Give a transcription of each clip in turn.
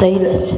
sailors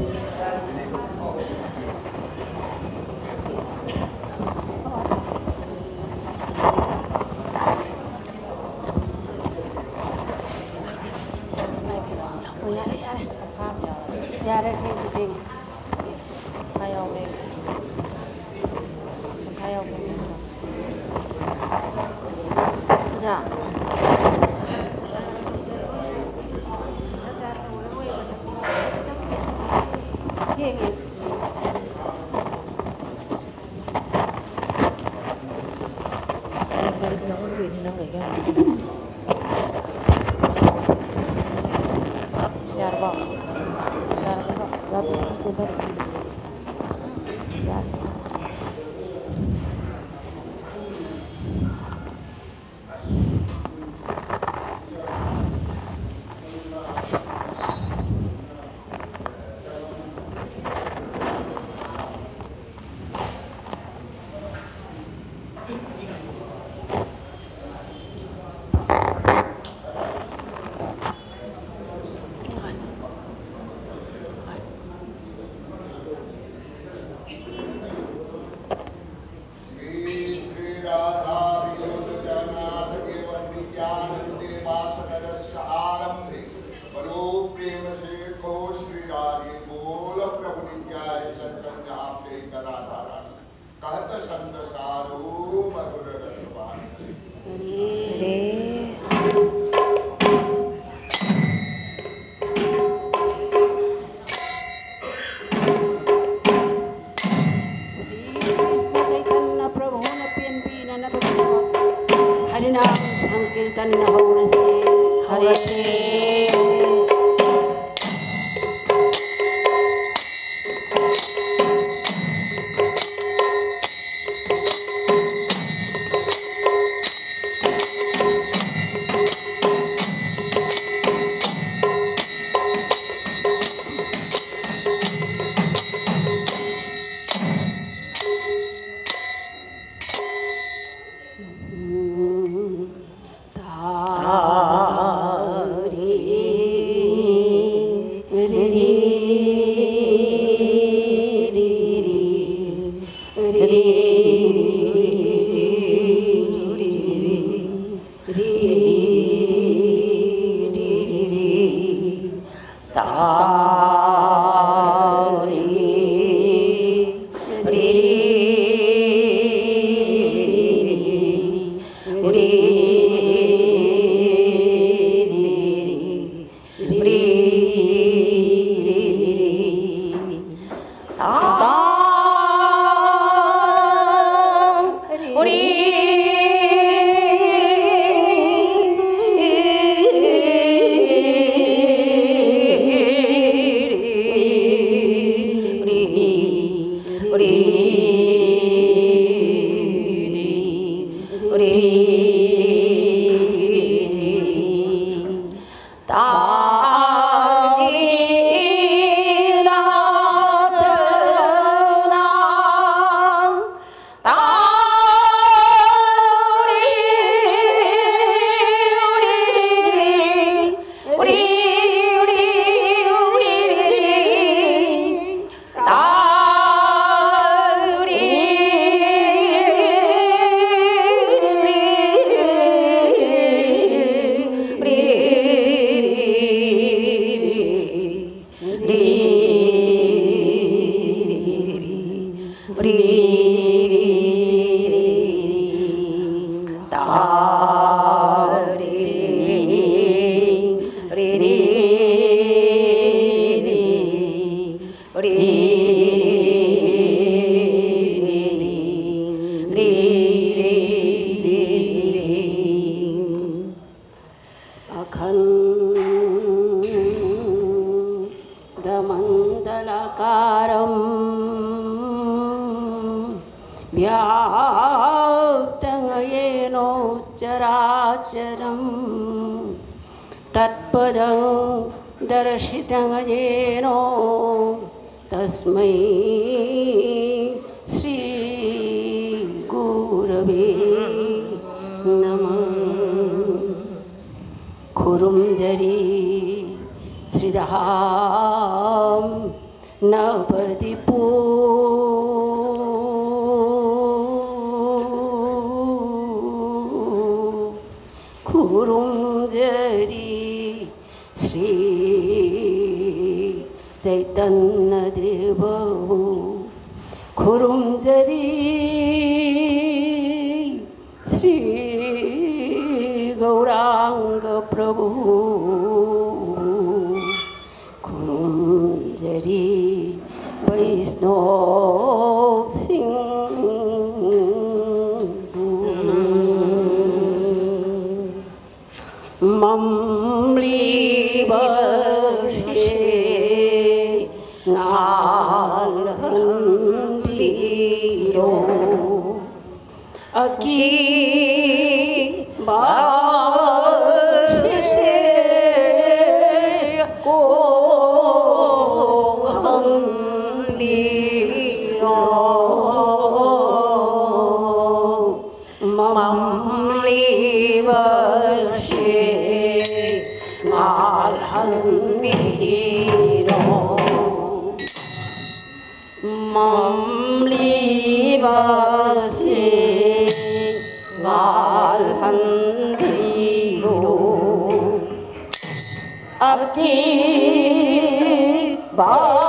मान भी अकी बा Bye.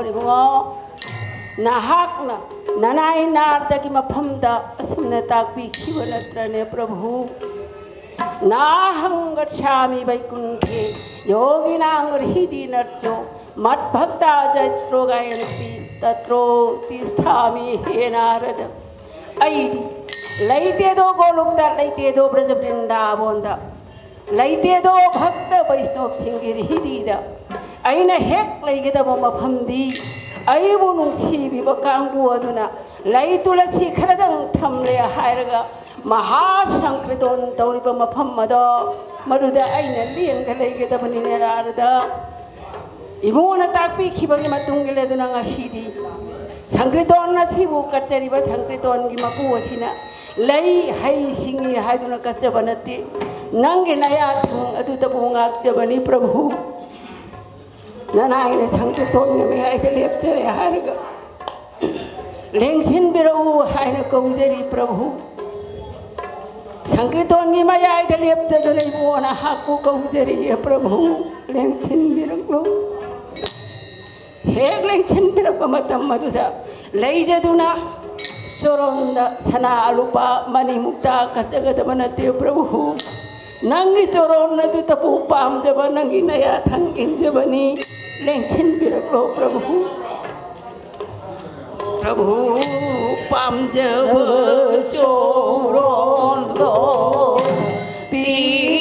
विष्णुभौरिबुङो ꯅꯍꯥꯛꯅ ꯅꯅꯥꯏ ꯅꯥꯔꯗꯒꯤ ꯃꯐꯝꯗ ꯑꯁꯨꯝꯅ ꯇꯥꯛꯄꯤꯈꯤꯕ ꯅꯠꯇ꯭ꯔꯅꯦ प्रभु नाहं गच्छामि वैकुण्ठे योगिनां हृदि नर्चो मद्भक्ता जत्रो गायन्ति तत्रो तिष्ठामि हे नारद ꯑꯩꯗꯤ ꯂꯩꯇꯦꯗꯣ ꯒꯣꯂꯨꯛꯇ ꯂꯩꯇꯦꯗꯣ ꯕ꯭ꯔꯖ ꯕ꯭ꯔꯤꯟꯗꯥꯕꯣꯟꯗ ꯂꯩꯇꯦꯗꯣ ꯚꯛꯇ ꯕꯩꯁꯅꯣꯞꯁꯤꯡꯒꯤ ꯍꯤꯗꯤꯗ ꯑꯩꯅ aina hek lai gida bama pamdi ai bunu si bi ba kangu waduna lai tula si kharadang tam le hairaga maha sankriton tawri bama pam mado ma du da aina lian ga lai gida ba ni ne rarada ibona takpi ki bagi matung gele duna nga si di sankriton na si bu ka cari ba sankriton gi mapu wasina lai hai singi haiduna kachabana ti nange naya tung adu tabu ngak jabani prabhu 하이두나 까짜바나티 nangi naya thang adu ta bu ngak jabani prabhu nanai ne sang tu ton me ai te lep chare har ga lengsin biro hai ne ko jeri prabhu संकीर्तन की मजा आई थी अब से तो नहीं वो ना हाकू कहूँ से रही है प्रभु लेंसिन भी रख लो हेग लेंसिन भी रखो मतम मधुसा ले जे तू ना सोरोंदा सना आलुपा मनी मुक्ता कचगत बनते प्रभु नंगी चोरोन न तू तपु पाम जब नंगी नया थंगिन जबनी લેંગો પ્રભુ પ્રભુ પામજબ ચોરો પી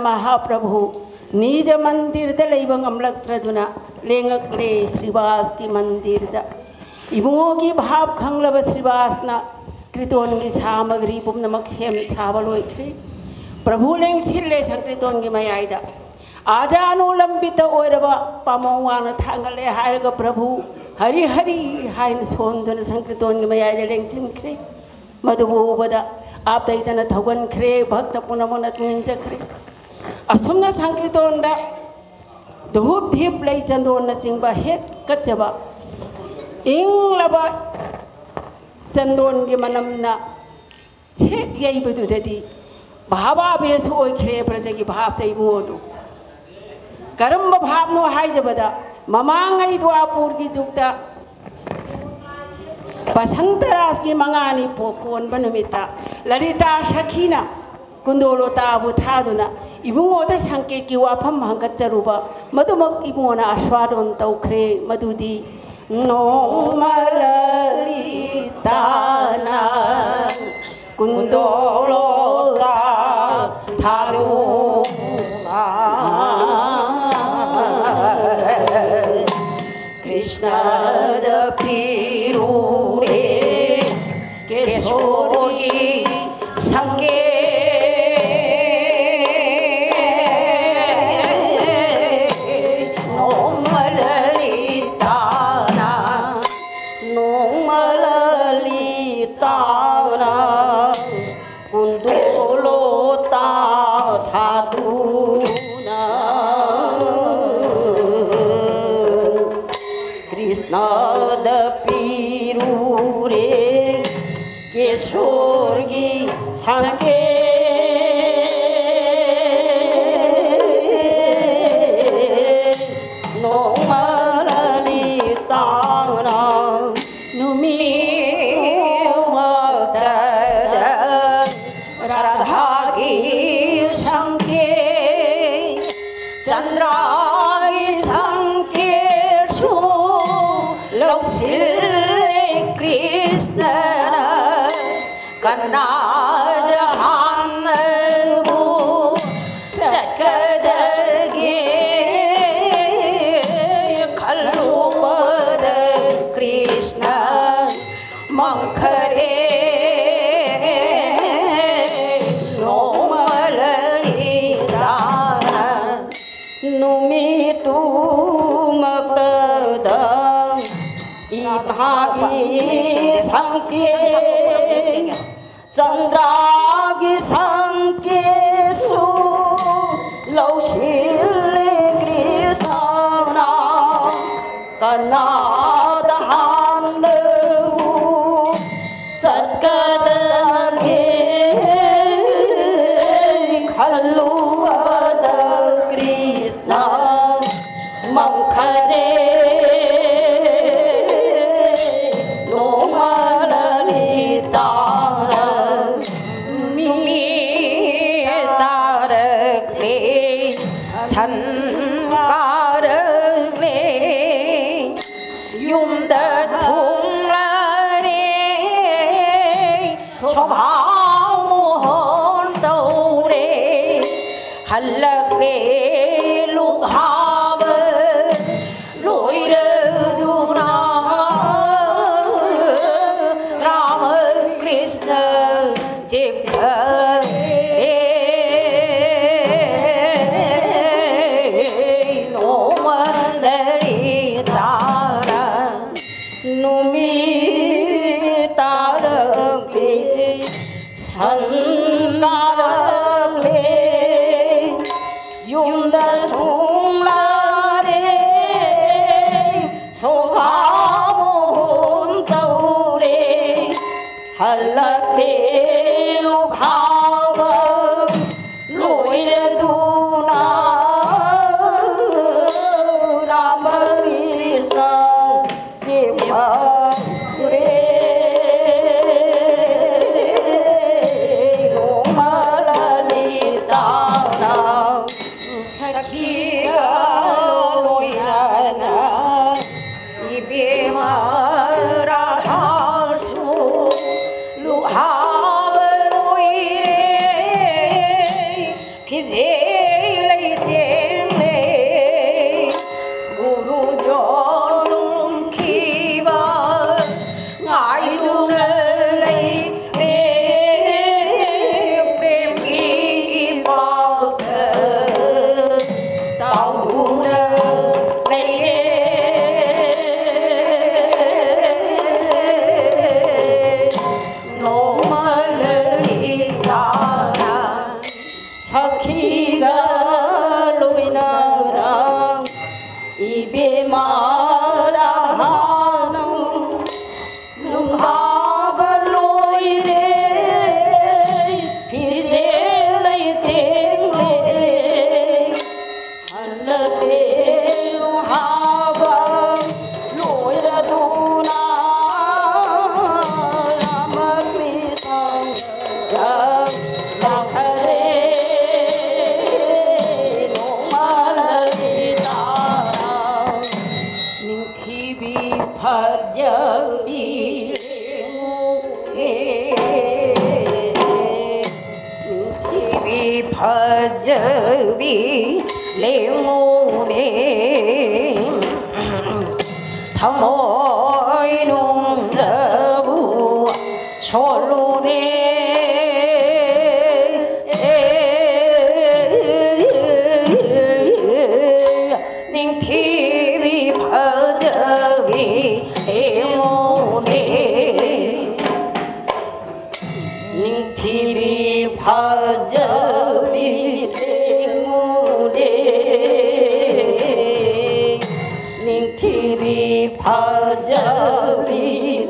महाप्रभु निज मंदिर द लेबंग अमलक्त्रदुना श्रीवास की मंदिर की भाव खंगलब श्रीवासना कृतोन की सामग्री पुनमक सेम सावलोइख्रे प्रभु लेंग सिल्ले संकृतोन की मयाइदा आजानुलंबित ओरब पामोवान थांगले हायग प्रभु हरि हरि हाइन सोंदन संकृतोन की मयाइदा लेंग सिंख्रे मधुबोबदा आप दैतन थगन ख्रे भक्त पुनमुन तुंजख्रे असुमना संकृतोंदा धूप धीप लई चंदोन चिंबा हेक कच्चबा इंगलबा चंदोन की मनमना हेक यही बदुदती भावावेश ओइख्रे प्रजगी भाव तैबोदु करम भावनो हाइजबदा ममांगै द्वापुर की जुक्ता बसंतरास की मंगानी पोकोन बनुमिता ललिता सखीना कुंदोलो ताबु थादुना इबुंगोदा संके की वाफम हंगचरुबा मधुमक इबुंगोना आस्वादन तौख्रे मधुदी नोमललिताना कुंदोलो ता थादुना कृष्णद पीरूरे केशोरी 我好恨，都得恨了你。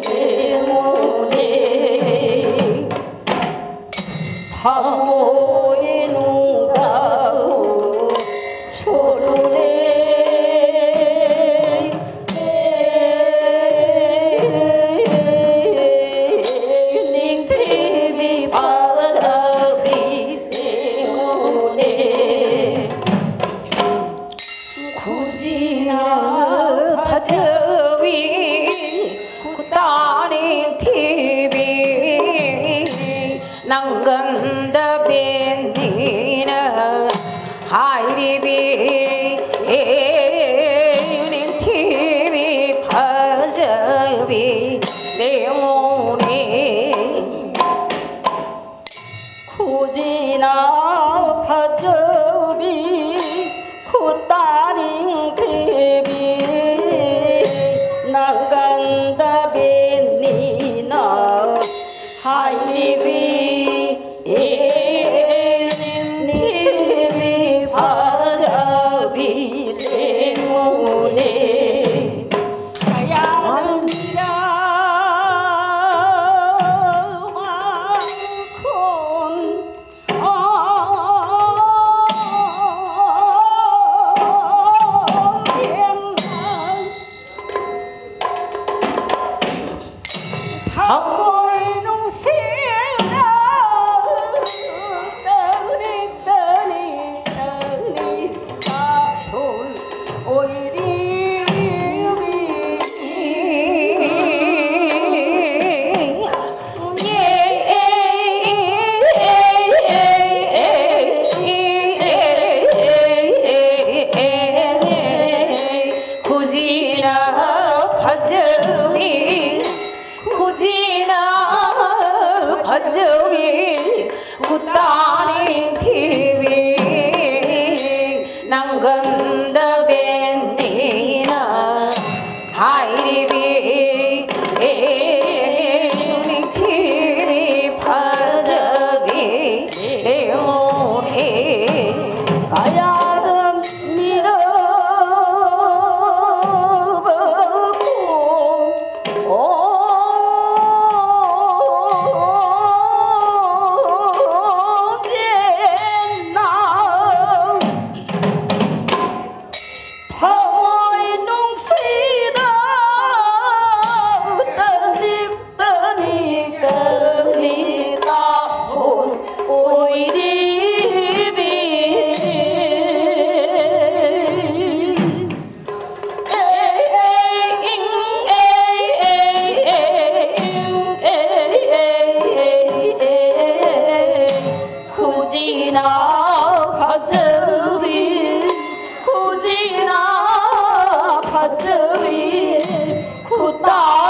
செய்து 不懂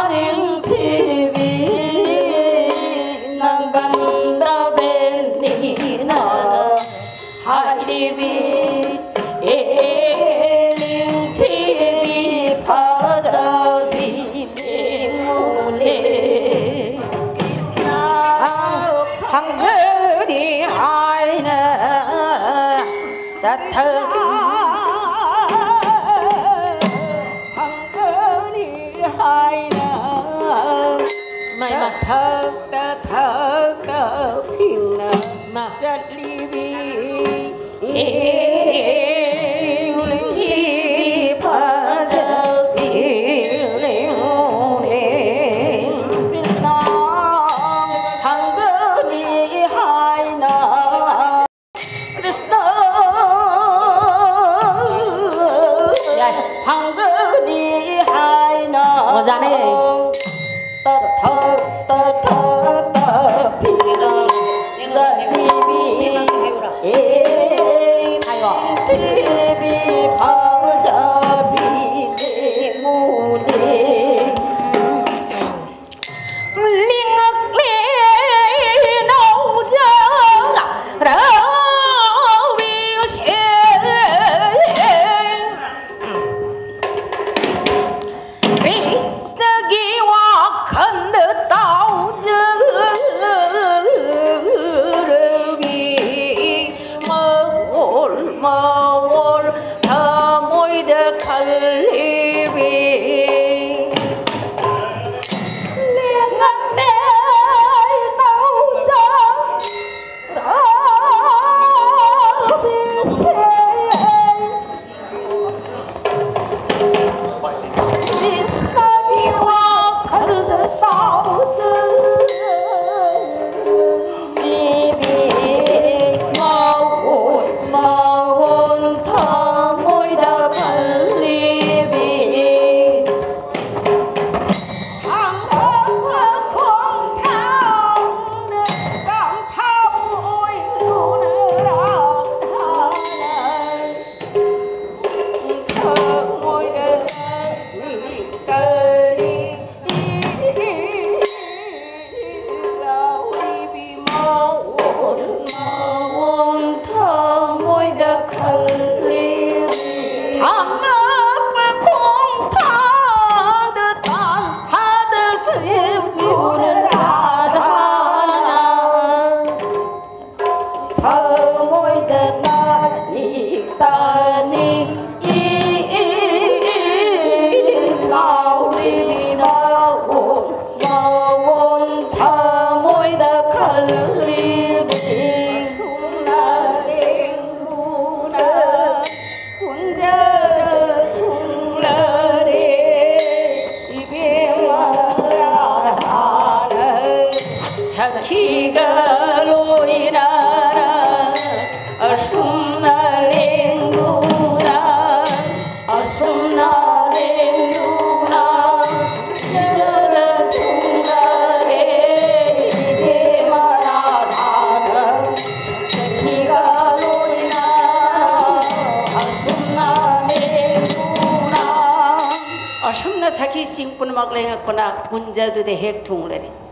ун자도 대핵 통우라리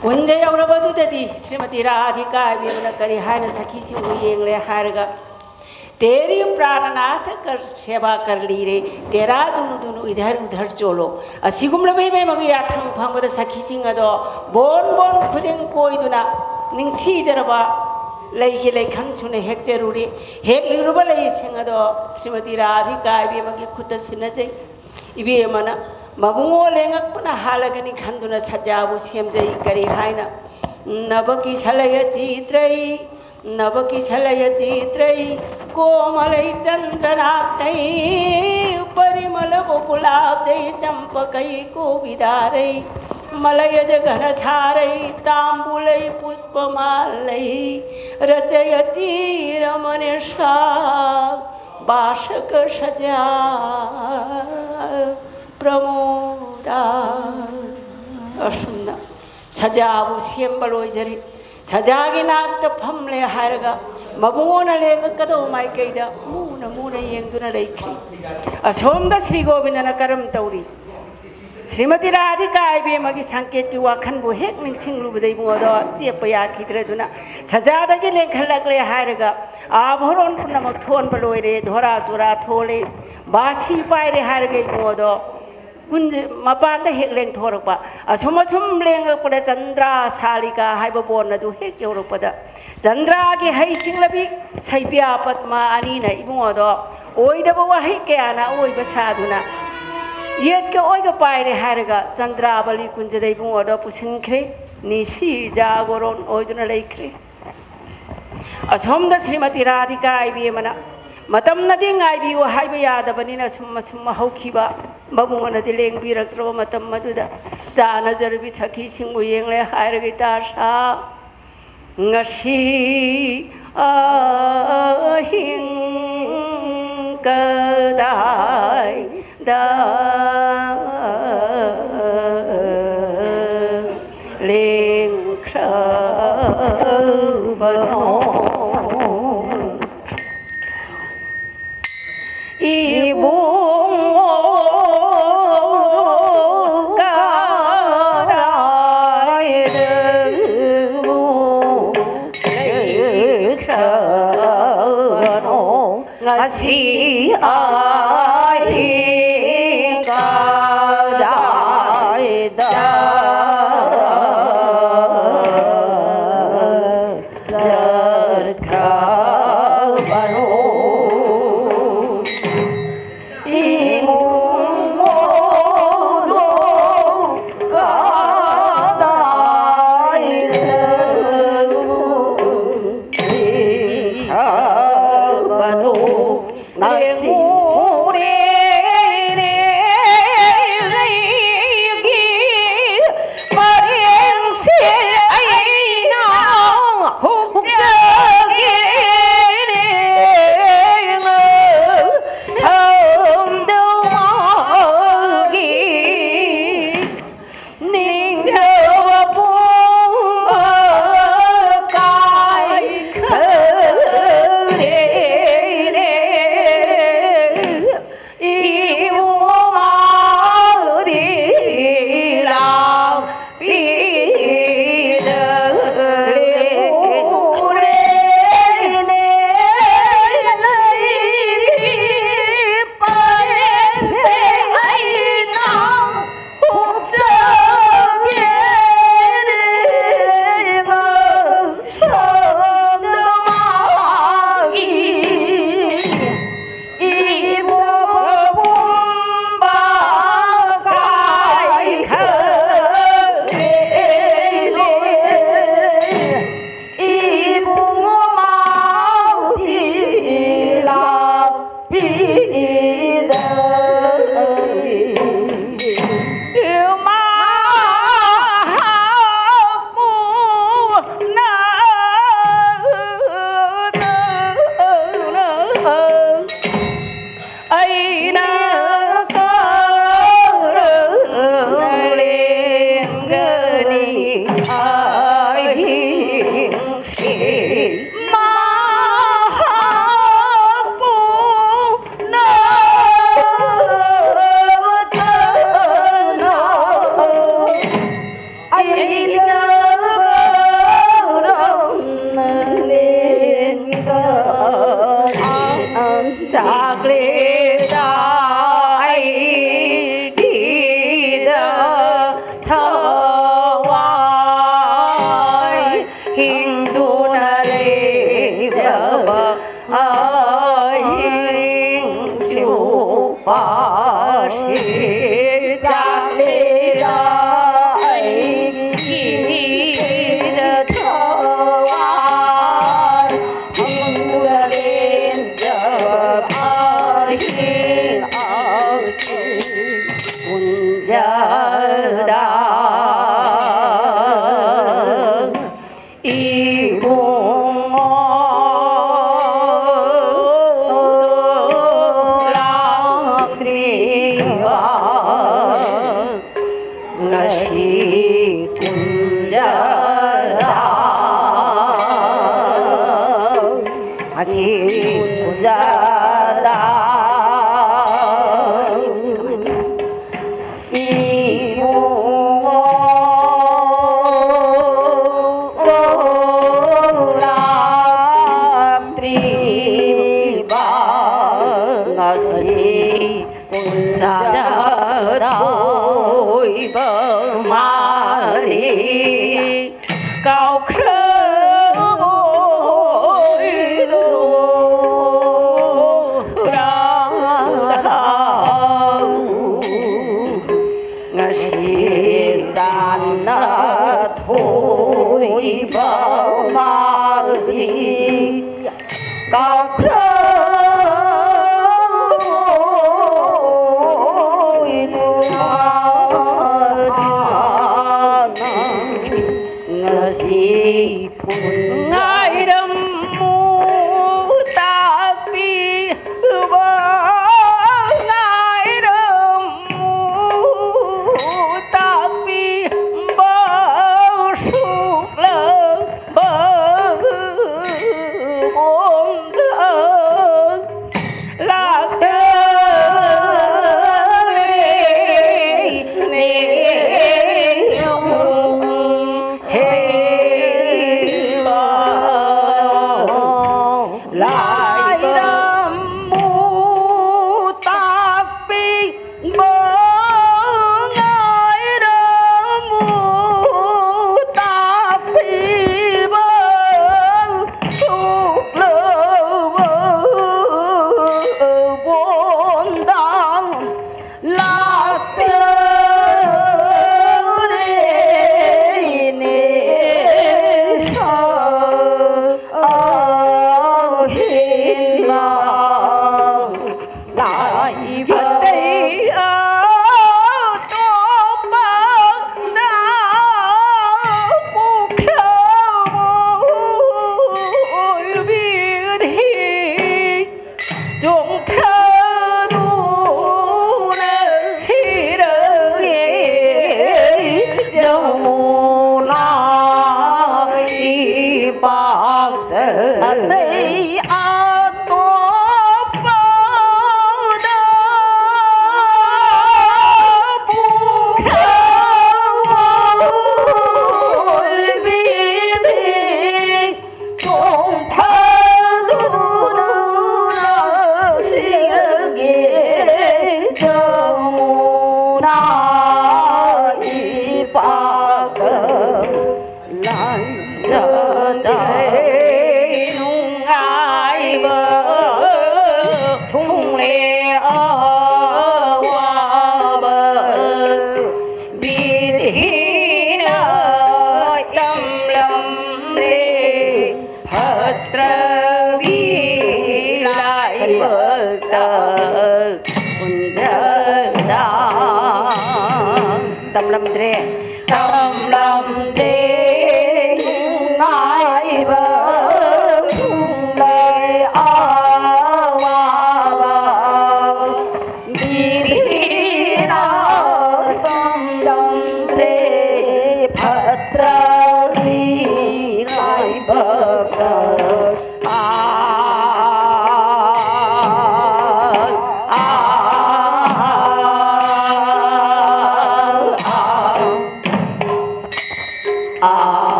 운자 영로버도 되지 श्रीमती राधिका विवरण करी हान सखी सी उयेंगले हारगा तेरी प्राणनाथ कर सेवा कर ली रे तेरा दुनु दुनु इधर उधर चोलो असिगुमल भई में मग याथम भंगद सखी सिंह दो बोन बोन खुदिन कोई दुना निंथी जरबा लेगी लेखन छुने हेक जरूरी हेक युरुबल सिंह दो श्रीमती राधिका विवरण की खुद सिनजे इबे मना मबुंगो लेंगकपना हालगनी खंदुना सजाबु सेमजै करी हायना। नबकी सलय चित्रै नबकी सलय चित्रै कोमलै चन्द्रनाथै परिमल गोकुलाब्दै चम्पकैको विदारै मलयज घन छारै ताम्बुलै पुष्पमालै रचयति रमणेशा बाषक सजा प्रमोद। अस्या सजा नम्र मेक मैदा मुन मुन यङ्ग्न असोध स्री गोविन्द कर तौरी। श्रीमती राधि क्या सङ्केतक वाखनभू हे निलुब चेप यद्रेदन सजाद ल्याङ्लै आर आभरो पो थोन लैरे धोरा चुरा ठोल् बास परे भरुदो मपान हे लप असम् असम्प चन्द्र साग हे बोन अर चन्द्रे है चिलि सैप्या पदमा अनि इबुवादोदव व्या अवैव सात पैरे भर चन्द्रा बली कुनज इबुवादो पुसे निशिजा गोनै असो श स्रीमती राधि गाइबेमु यदबनी mabungana ti leng bi rak tro matam madu da cha na jar bi sakhi sing u yeng le hai ra gi ta sa ngashi a hing ka dai. Da leng khra ba no i là sĩ ơi ca?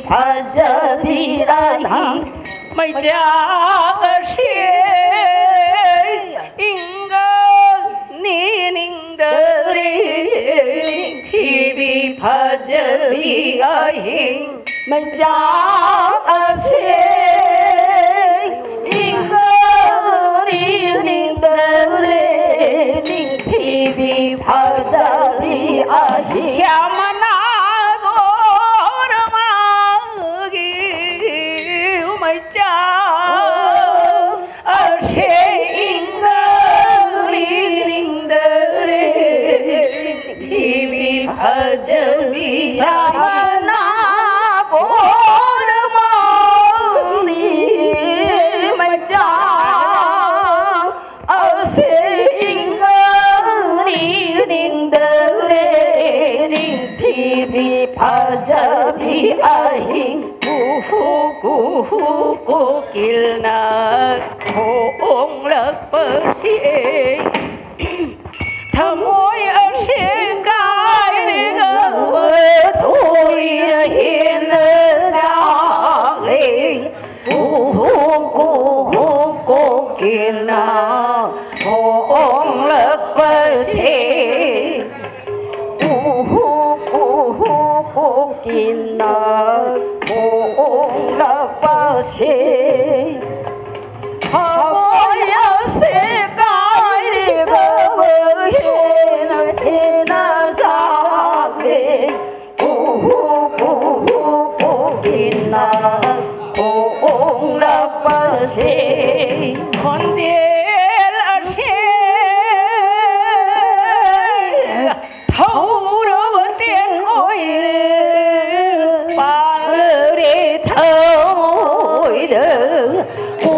निधि विभज बियाही मैं जागशे इंग निनिंदरे TV भजली आहे मैं जागशे इंग निनिंदरे TV भजली आहे श्यामना giờ bi a hình cú phu cú phu cú kil na hồ ông lợt bơ si thầm môi ơn si cái đi ngờ thôi hiền sao linh cú phu cú phu cú kil na hồ ông lợt bơ si cũng kín nợ cũng là bao xe hầu yêu xe cái đi cơ bơ hiền hiền sang đi cú cú cú cú kín nợ cũng là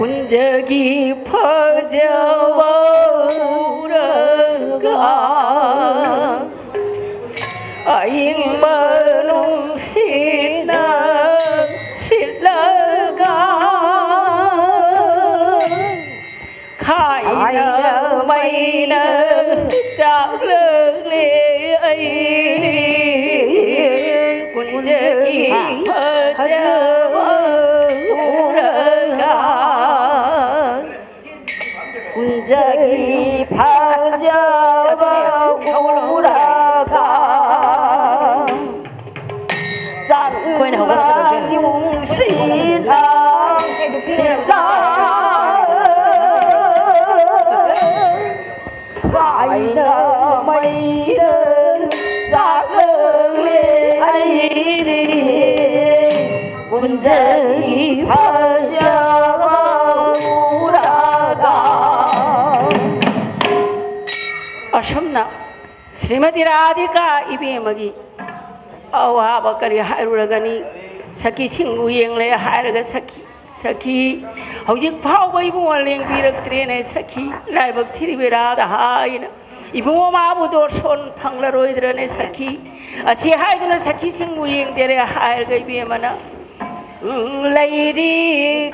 혼젤 아세 더러웠던 오이들을 빨래 더이다 고고고기나 홍럭버시 군적이 퍼져와 울어가 아잉마농 신나 신라가 가이나 마이나 짝르레 아이리 군적이 퍼져와 울어가 군적이 퍼져와 울어가 짠만 용시나 신라 가이나 마이나 짝르레 아이리 군적이 퍼 ಶುಭ್ನ Shrimati Radhika ಇವೇ ಮಗಿ ಅವ Bakary ಹಾರುಳಗನಿ ಸಖಿ ಸಿಂಗು ಎಂಗ್ಳೆ ಹಾರಗ ಸಖಿ ಸಖಿ ಹೌಜಿಕ್ ಭಾವ ಇಬುವಲ್ ಎಂಗ್ ಬೀರಕ್ತ್ರೇನೆ ಸಖಿ Loy ಭಕ್ತಿರಿ ವಿರಾದ ಹಾಯಿನ ಇಬು mob ದೋರ್ಷೋನ್ ಫಂಗ್ಲ ರೋಯ್ದ್ರನೆ ಸಖಿ ಅಸಿ ಹಾಯ್ದನ ಸಖಿ ಸಿಂಗು ಎಂಗ್ ಜರೆ ಹಾರಗ ಇವೇ ಮನ ಲೈರಿ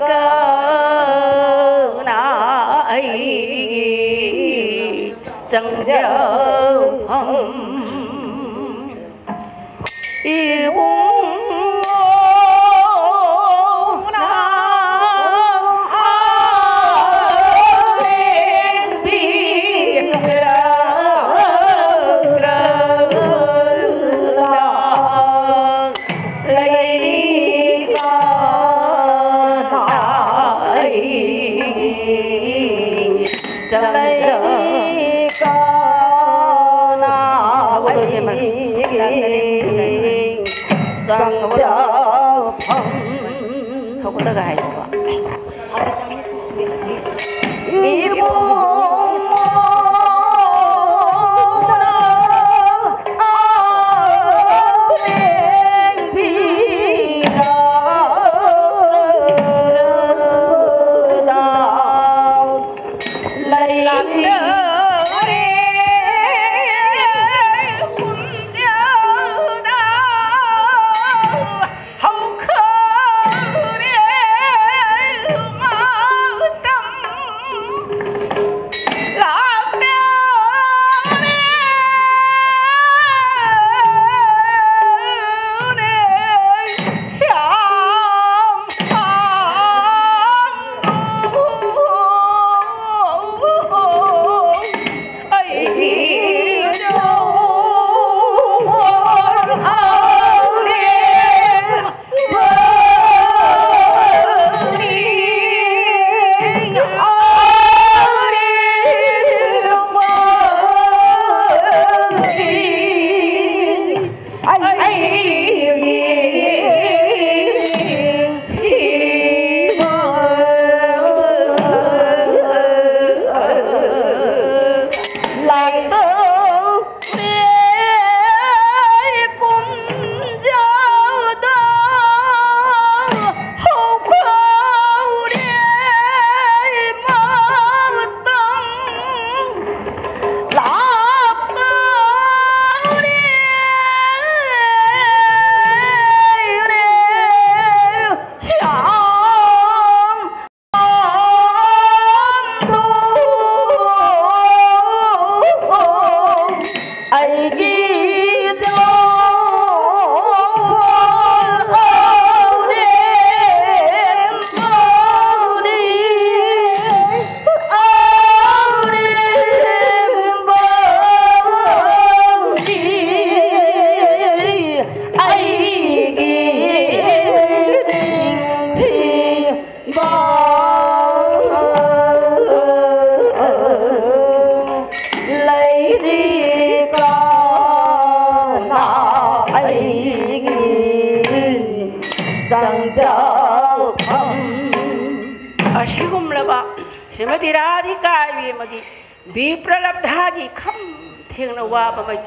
ಕ ನಾ I 江加红，一红。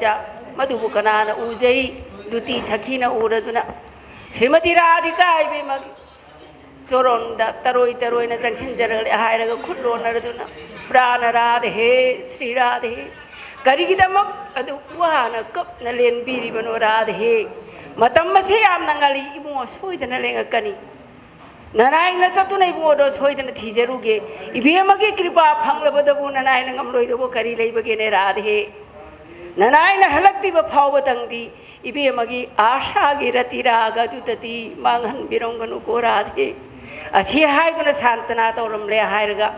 Baba मैचा मधुबु कनाना उजई दुती सखीना उरदुना श्रीमती राधिका विमगी चोरोंदा तरोई तरोईना जंगसिनजरगले हायरगा खुल्लोनरदुना प्राण राधे श्री राधे करिगिदमक अदु वाना कपना लेनबीरिबनो राधे मतम मसे यामना ngali ibungo soidana lengakani nanaina chatuna ibungo soidana thijaruge ibiyamagi kripa phanglabadabu nanaina ngamloidobo kari leibage ननायन हलक्तिव फावतंगदी इबे मगी आशागिरतिरा आगदुतती मांगन बिरोंगनु कोराधे असी हाय दुने शांतना तोरमले हायरगा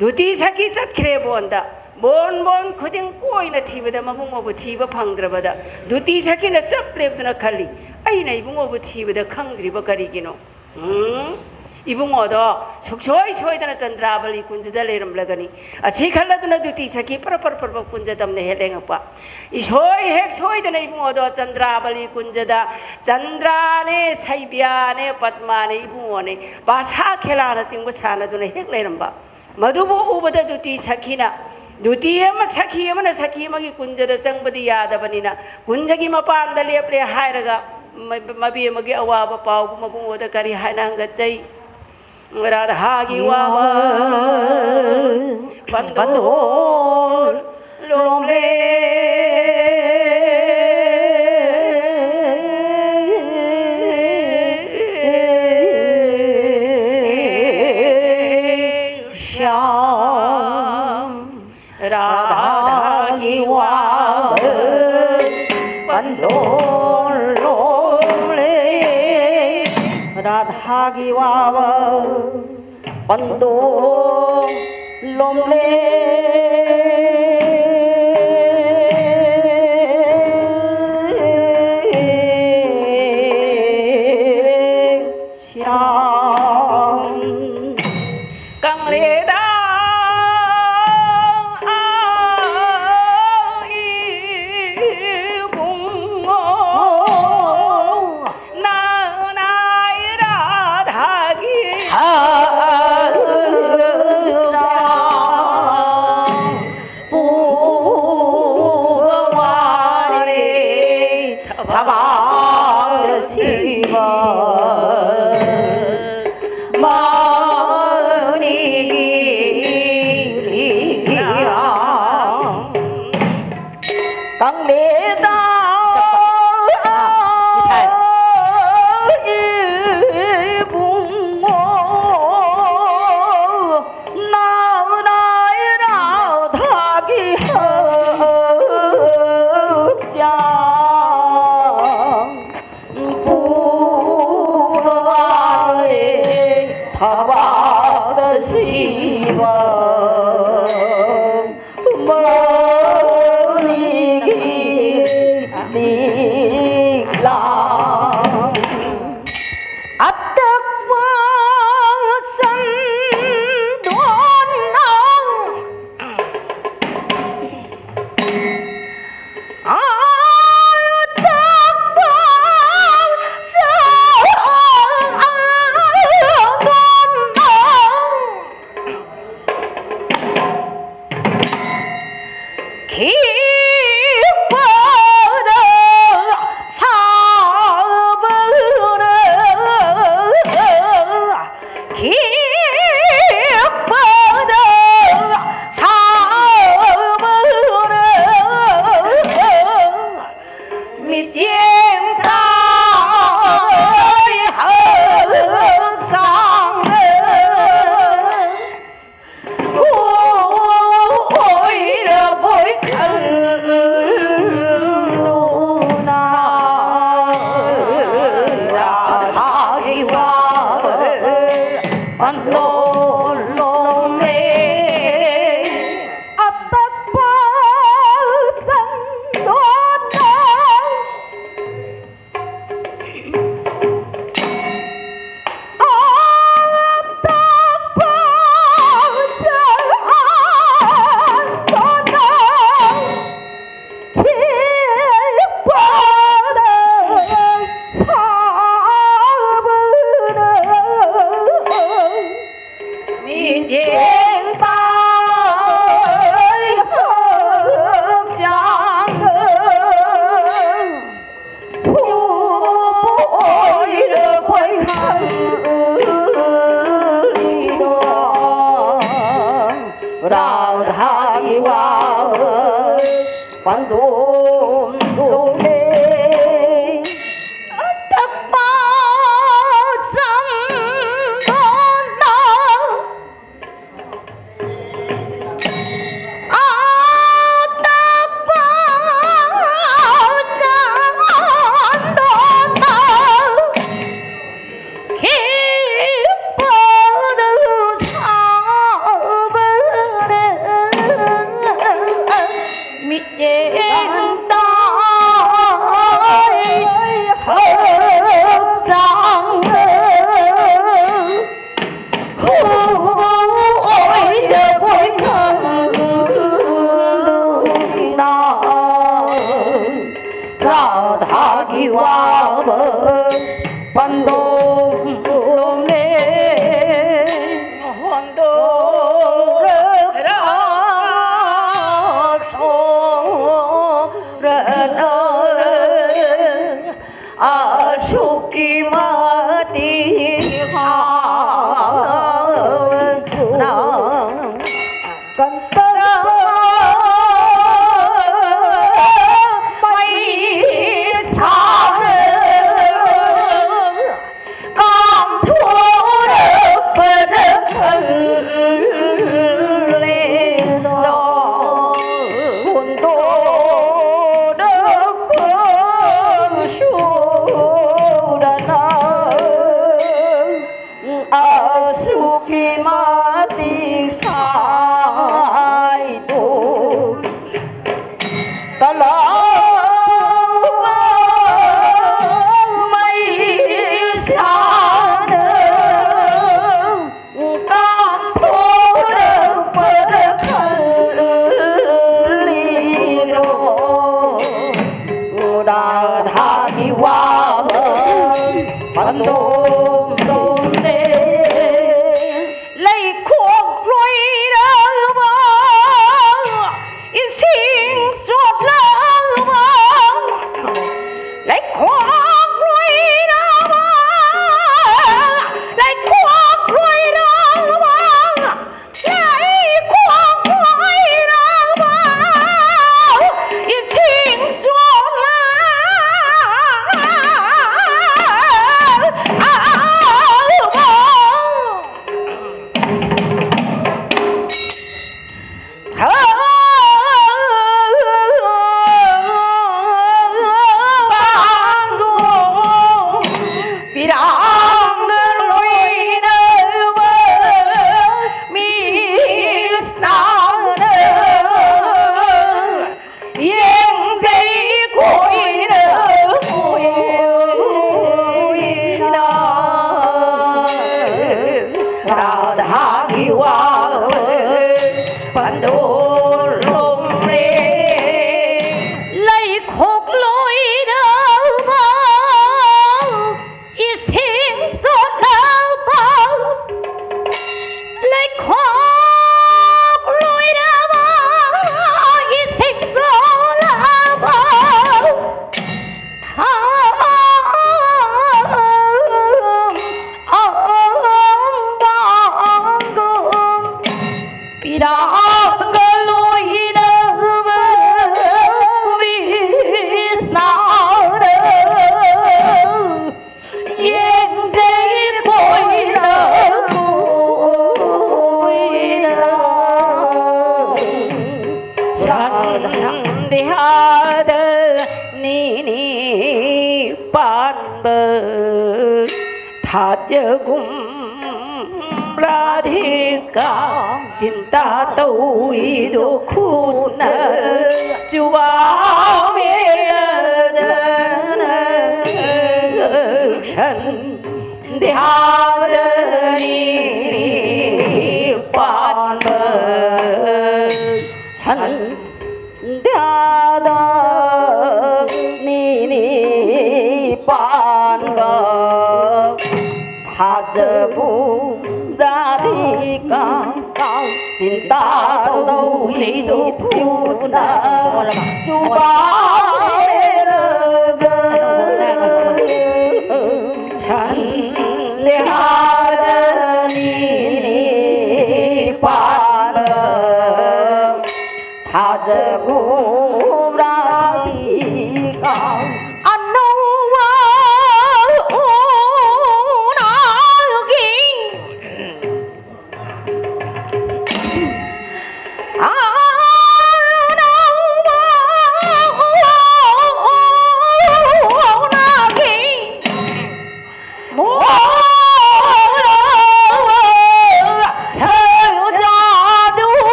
दुती सकी सत खरे बोंदा बोन बोन खुदिं कोइन थिबद मबु मबु थिब फंगद्रबद दुती सकी न चपलेब दुने खली आइ नै बुङो बुथिबद खंगरिबो करिगिनो हम्म khali aina ibungo bu thibada khangdriba karigino hm ibungo do suksoi soidana chandrabali kunjada leramlagani asi khalladuna duti saki par par par kunja tamne helenga pa isoi hek soidana ibungo do chandrabali kunjada chandrane saibyane padmane ibungo ne basa khelana singba sana duna hek leramba मधुबो उबद Dutee सखीना Dutee अमा सखी अमना सखी अमगी कुंजद चंगबदी यादबनिना कुंजगी मपान लेपले हायरगा मबी अमगी अवाब पाव मबुंगोद करी हायना हंगचै ರಾಧಾಗಿವಾವ ಬಂದು ಬಂದು ಲೋಂಬೆ ಶ್ಯಾಮ ರಾಧಾಗಿವಾವ ಬಂದೋ च्या धागी वाव. पण तो लोंबले.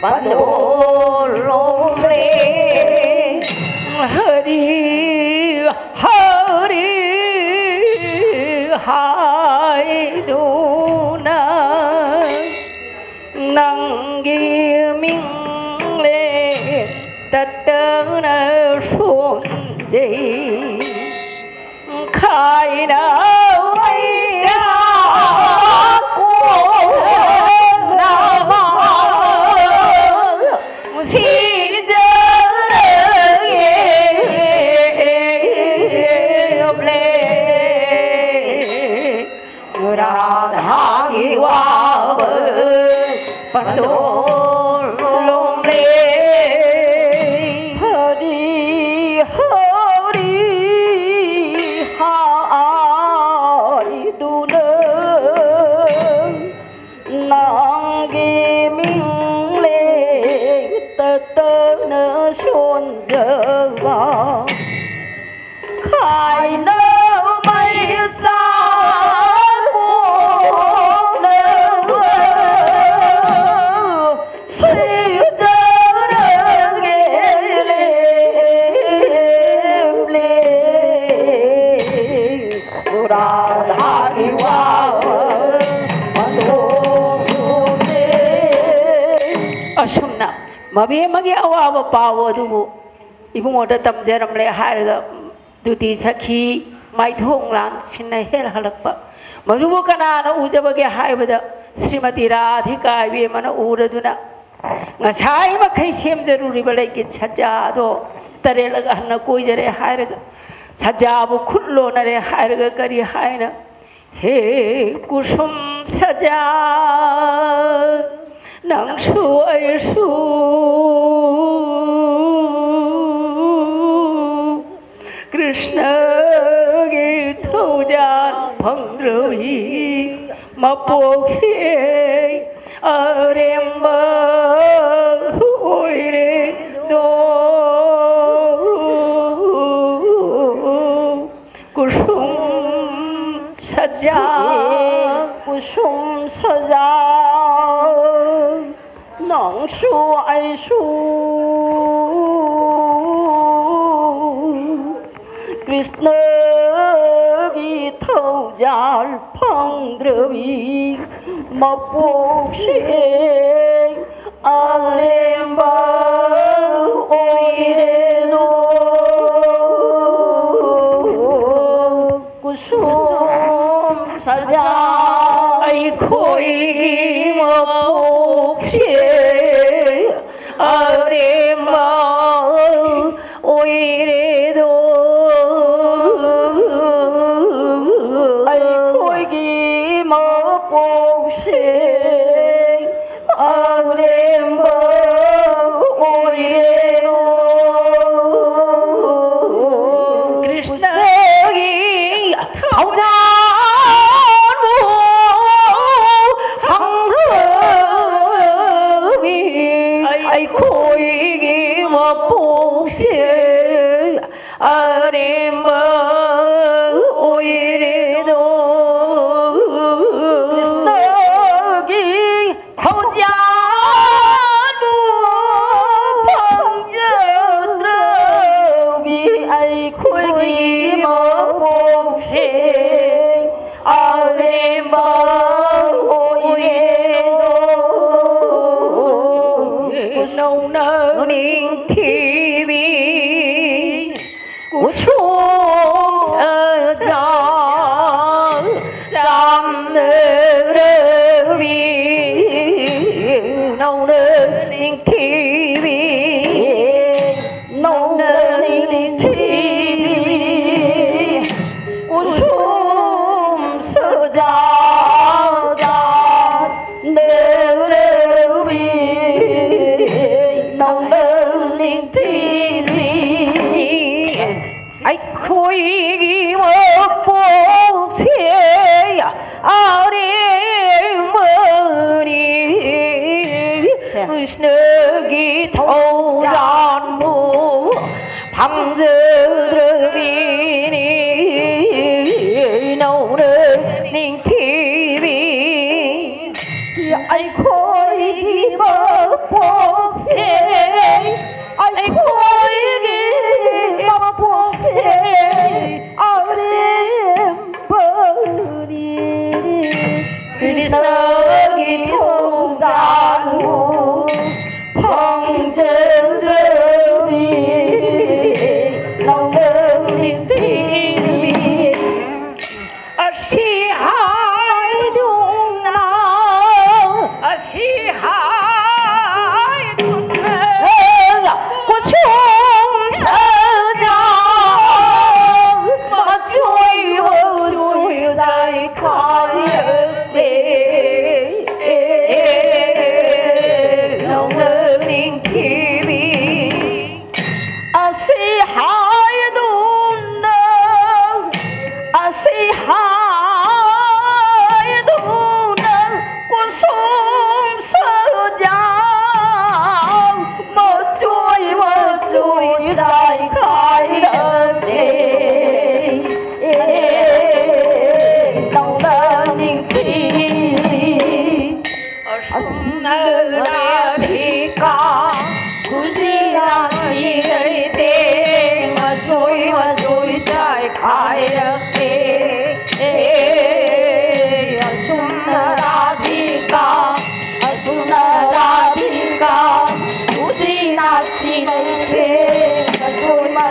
Cuando Mabi magi awak apa power tu bu? Ibu muda tam jeram leh hal ke? Duti sakhi mai thong lang sini hel halak pak. Madu bu kena ana uja bagi hal benda. Sri Mati Radhika ibu mana ura tu na? Ngasai mak hai sem jeruri balai ke caca tu? Tare laga hana nere hal kari hal na? Kusum caca. nắng xuôi xuống Krishna ghi thâu gian phong rượu ý mà buộc xe ở đêm mơ hủi rê đô kusum sajja kusum sajja 能说出，Krishna 토잘 펑드러비 먹복시 알렘바 오이레노 구숨 살자 아이 코이기 먹복시 아리마 오이리도. 아이 코이기 먹복시 아리마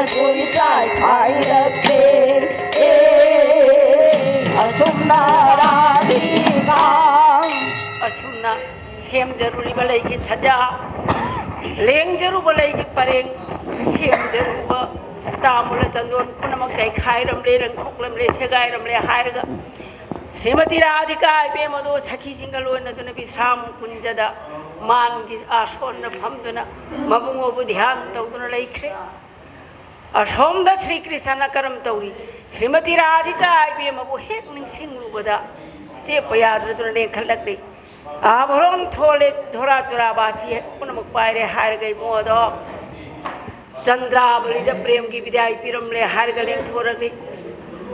குவித்தாய் குவித்தாய் ஆயிரத்தே ஏ અસુમના સેમ જરૂરી ભલાઈગી સજા Lang જરૂર ભલાઈગી પરેંગ સેમ જરૂર તામુલ ચંદોન પૂનમક ચૈખાઈ રમલે રંગઠોક રમલે સેગાઈ રમલે હાયરગા શ્રીમતી રાધિકા બે મધો સખીસિંગા લોનદુન વિશ્રામ કુંજદ માનગી આસોન ફમદુન મબુંગોબુ ધ્યાન તવદુન લૈખરે अठम श्री कृष्ण करम तौ श्रीमती राधिका आई बी एम हेक निबदा चे पयाद्रे खलक आभरों थोले धोरा चोरा बासी पुनम पाई रे हार गई मोद। चंद्रावली प्रेम की विदाई पीरमले हार गले थोर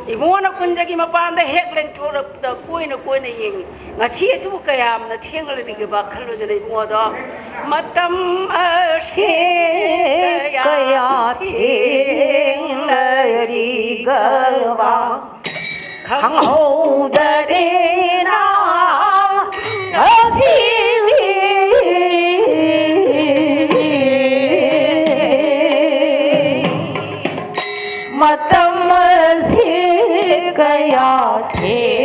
一摸那棍子鸡么棒的黑灵透的，怪呢怪呢影。我切出个呀么，那天格尔的个巴，开了出来一摸到，么他妈切个呀天嘞的个巴，看好的呢那心里。么。哎呀！天。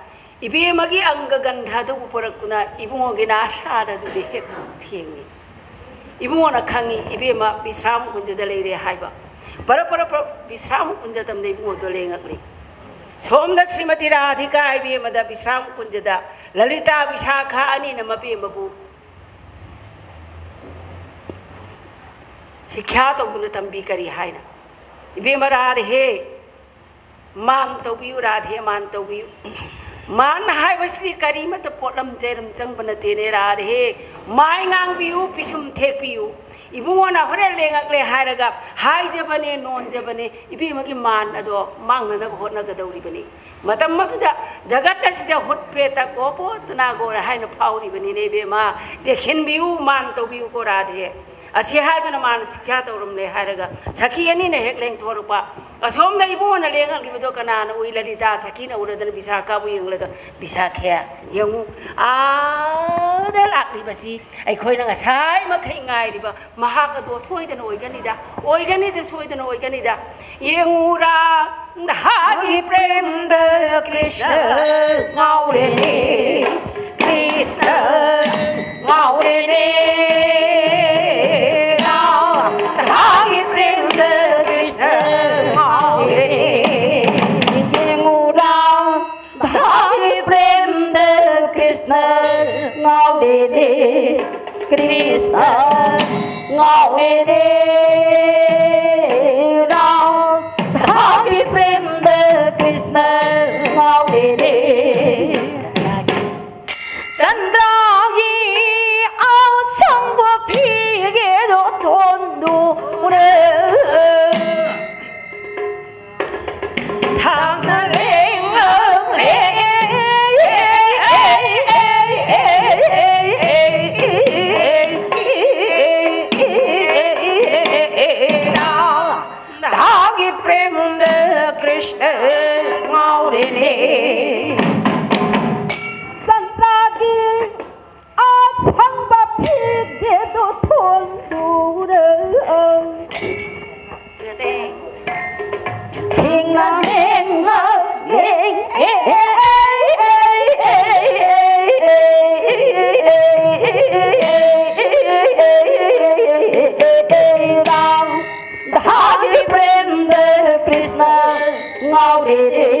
इबेमी अंगगंधरुना इबूँगे ना सादे हे थे इबूंगों खी इबेम विश्राम कुंजदे पर पर पर विश्राम कुंजद इबूंगों लेंगे सोम श्रीमती राधिका इबेम विश्राम कुंजद। ललिता विशाखा अनेमेमु शिक्षा तौन तम भी है इबेम राधे। मान तौ राधे मान तौ करीमत पोटलम जेरम चंबन तेने राधे माय ngang पिसुम थेकबियु इबुंगोना होरे लेंगकले हायरगा हाइजबने नोनजबने इबीमगी मान अदो मांगनना होनगदौरिबनी मतम मदुदा जगत असिदा होटपेत कोपो तना गोर हायन फाउरिबनी ने बेमा जेखिन बियु मान तौबियु को राधे ꯑꯁꯤ ꯍꯥꯏꯗꯨꯅ ꯃꯥꯅ ꯁꯤꯛꯁꯥ ꯇꯧꯔꯝꯂꯦ ꯍꯥꯏꯔꯒ ꯁꯈꯤ ꯑꯅꯤꯅ ꯍꯦꯛ ꯂꯦꯡꯊꯣꯔꯛꯄ ꯑꯁꯣꯝꯗ ꯏꯕꯨꯡꯉꯣꯅ ꯂꯦꯡꯍꯟꯈꯤꯕꯗꯣ ꯀꯅꯥꯅ ꯎꯏ ꯂꯂꯤꯇꯥ ꯁꯈꯤꯅ ꯎꯔꯗꯅ ꯕꯤꯁꯥꯈꯥꯕꯨ ꯌꯦꯡꯂꯒ ꯕꯤꯁꯥꯈꯦ ꯌꯦꯡꯉꯨ ꯑꯥꯗ ꯂꯥꯛꯂꯤꯕꯁꯤ ꯑꯩꯈꯣꯏꯅ ꯉꯁꯥꯏ ꯃꯈꯩ ꯉꯥꯏꯔꯤꯕ ꯃꯍꯥꯛ ꯑꯗꯣ ꯁꯣꯏꯗꯅ ꯑꯣꯏꯒꯅꯤꯗ ꯑꯣꯏꯒꯅꯤꯗ ꯁꯣꯏꯗꯅ ꯑꯣꯏꯒꯅꯤꯗ ꯌꯦꯡꯉꯨꯔꯥ ಹಾಗೆ ಪ್ರೇಮದ ಕೃಷ್ಣ ಮಾವಳನೆ ಕೃಷ್ಣ ಮಾವಳನೆ ಹಾಗೆ ಪ್ರೇಮದ Krishna ಮಾವಳನೆ Krishna ಮಾವಳನೆ Krishna ಮಾವಳನೆ Rama Holy Prem the Krishna Holy 산더기 아우 성보 피게도 돈도 오래 당나래 đốt thôn phụ nữ ơi thiên là thiên là thiên Christmas, now it.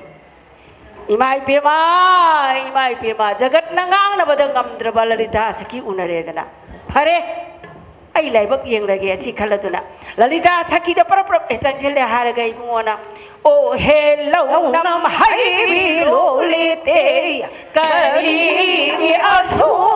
इमाइ पिमा इमाइ पिमा जगत नगांग न बदंग अम्बर बालरी दास की उन्हरे देना फरे Ailai bag yang lagi asyik kalau tu nak. Lalita sakit apa apa esang jele harga ibu mana. Oh hello nama hai lolite kari asuh.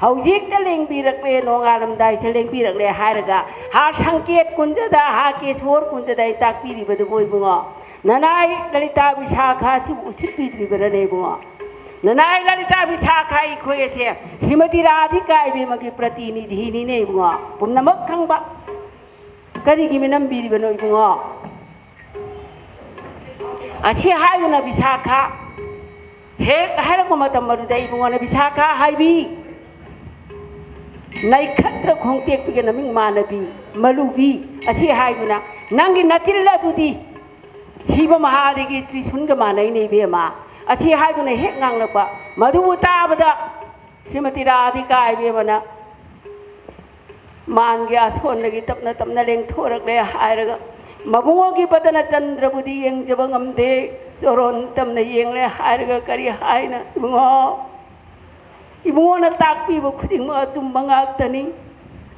हौजिक लेंबीरकले नोंगालमदाय लेंगे लेंबीरकले हारगा संकेत कुंजदा हा केशवर कुंजद तक बोइबुंगो ननाई ललिता विशाखा सिब उसिरपीरिबरने ननाई ललिता विशाखा इखोयसे श्रीमती राधिका इबेमगी प्रतिनिधि ने बुंगो पुनमक खंगबा करिगी मिनम बीरिबनो विशाखा हेक ನೈಖತ್ರ ಕೊಂಕ್ತಿಯಪ್ಪಿಗೆ ನಮಗೆ ಮಾನಬಿ ಮಲುಬಿ ಅಸಿ ಹಾಯ್ದುನ ನಂಗೆ ನಚಿರಲ್ಲ ತುದಿ ಶಿವ ಮಹಾದಿಗೆ ತ್ರಿಸುನ್ಗೆ ಮಾನೈ ನೈಬೇ ಮಾ ಅಸಿ ಹಾಯ್ದುನ ಹೇಗೆ ನಾಂಗಪ್ಪ ಮಧು ತಾಬದ ಶ್ರೀಮತಿ ರಾಧಿಕಾ ಆಯ್ಬೇವನ ಮಾನ್ಗೆ ಅಸೋನ್ನಗೆ ತಪ್ನ ತಪ್ನ ಲೆಂಗ್ಥೋರಗ್ಲೆ ಹಾಯ್ರ ಮಗುವಗೆ ಬದನ ಚಂದ್ರ ಬುದಿ ಎಂಗ್ ಜಬಂಗಮ್ದೆ ಸ್ವರೋನ್ ತಮ್ನ ಎಂಗ್ಳೆ ಹಾಯ್ರಗ ಕರಿ ಹಾಯ್ನ ಇವಂಗೋ imuwa na takpi bo kuding mga tumbang aktani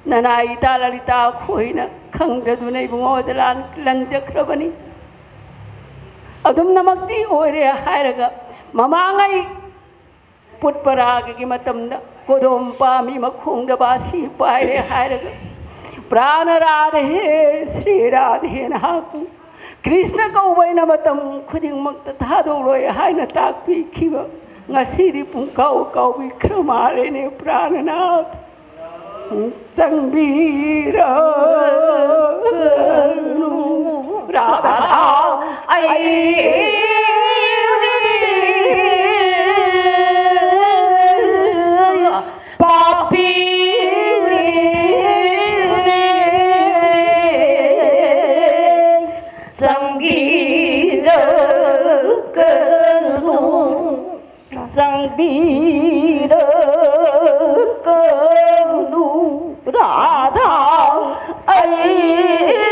na naita lalita ako ay na kang gado na ibang mga dalan lang jakrabani. Adum na magti o ere hayraga mamangay putparagi gimatam na kodom pa mi makong prana radhe sri radhe na Krishna ka ubay na matam kuding magtatado loy hay na takpi kiwa. ngasidi pong kau kau wikramare ni prananat hmm? Chang bira kanu Radha ay Papi 大唐哎。